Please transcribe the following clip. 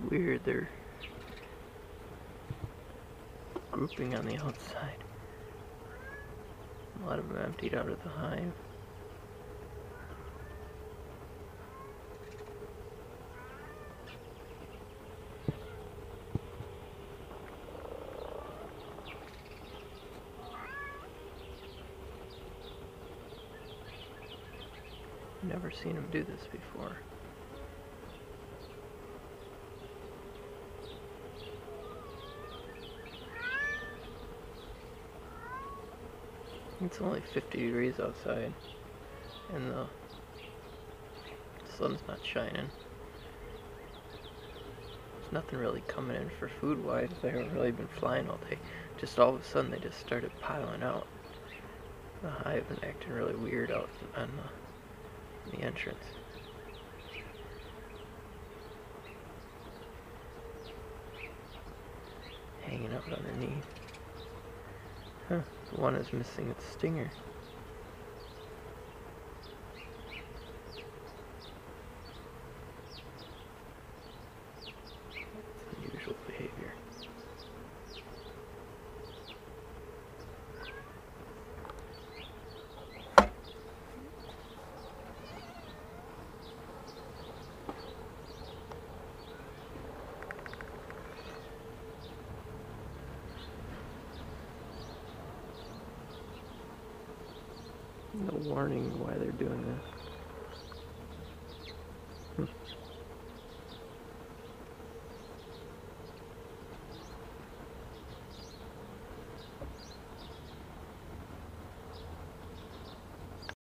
Weird, they're grouping on the outside. A lot of them emptied out of the hive. Never seen him do this before. It's only 50 degrees outside and the sun's not shining. There's nothing really coming in for food wise. They haven't really been flying all day. Just all of a sudden they just started piling out. The hive and acting really weird out on the, the entrance. Hanging out underneath. Huh, one is missing its stinger. No warning why they're doing this.